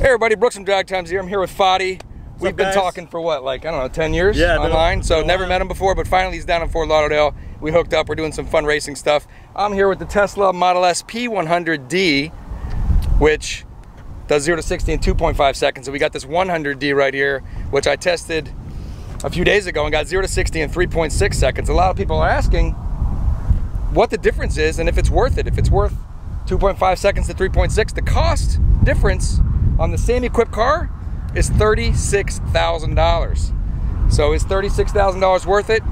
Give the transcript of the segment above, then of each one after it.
Hey everybody, Brooks from Drag Times here. I'm here with Fadi. We've up, been guys? talking for what, like, I don't know, 10 years Yeah, online. so never met him before, but finally he's down in Fort Lauderdale. We hooked up, we're doing some fun racing stuff. I'm here with the Tesla Model S P100D, which does 0 to 60 in 2.5 seconds. So we got this 100D right here, which I tested a few days ago and got 0 to 60 in 3.6 seconds. A lot of people are asking what the difference is and if it's worth it. If it's worth 2.5 seconds to 3.6, the cost difference on the same equipped car is $36,000. So is $36,000 worth it?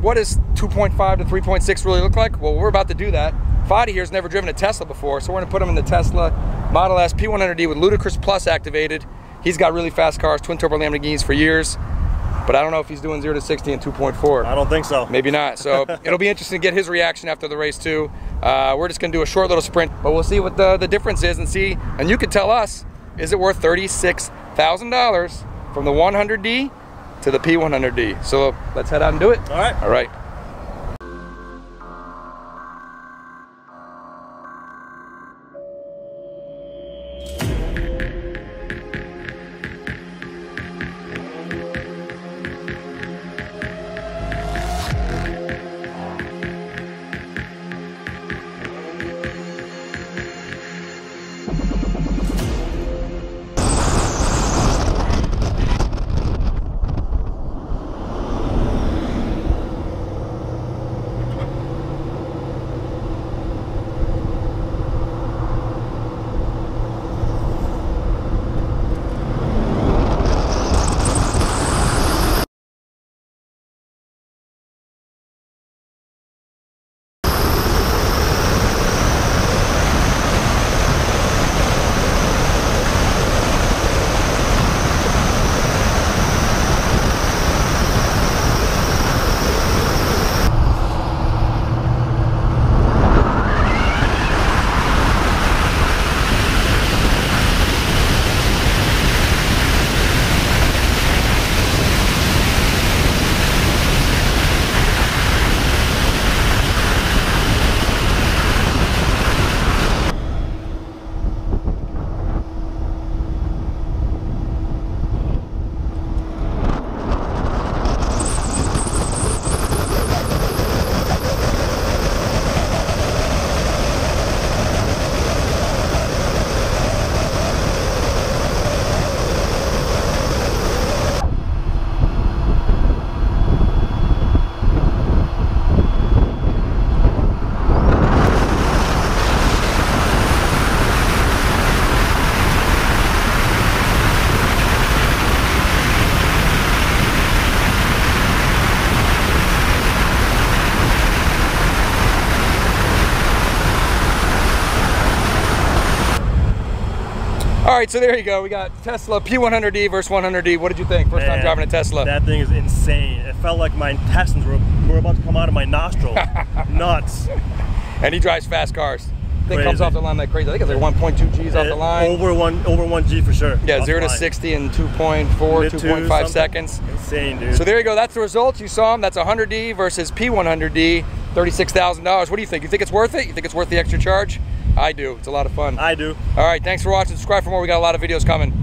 What does 2.5 to 3.6 really look like? Well, we're about to do that. Fadi here's never driven a Tesla before, so we're gonna put him in the Tesla Model S P100D with Ludicrous Plus activated. He's got really fast cars, twin turbo Lamborghinis for years, but I don't know if he's doing 0 to 60 in 2.4. I don't think so. Maybe not. So it'll be interesting to get his reaction after the race too. Uh, we're just gonna do a short little sprint, but we'll see what the, the difference is and see. And you can tell us, is it worth $36,000 from the 100D to the P100D? So let's head out and do it. All right. All right. All right, so there you go. We got Tesla P100D versus 100D. What did you think? First time driving a Tesla. That thing is insane. It felt like my intestines were, were about to come out of my nostrils. Nuts. and he drives fast cars. Thing comes Crazy. off the line like crazy. I think it's like 1.2 G's off the Uh, line. Over one, over one G for sure. Yeah, Off 0 to line. 60 in 2.4, 2.5 seconds. Insane, dude. So there you go. That's the results. You saw them. That's 100D versus P100D, $36,000. What do you think? You think it's worth it? You think it's worth the extra charge? I do. It's a lot of fun. I do. All right. Thanks for watching. Subscribe for more. We got a lot of videos coming.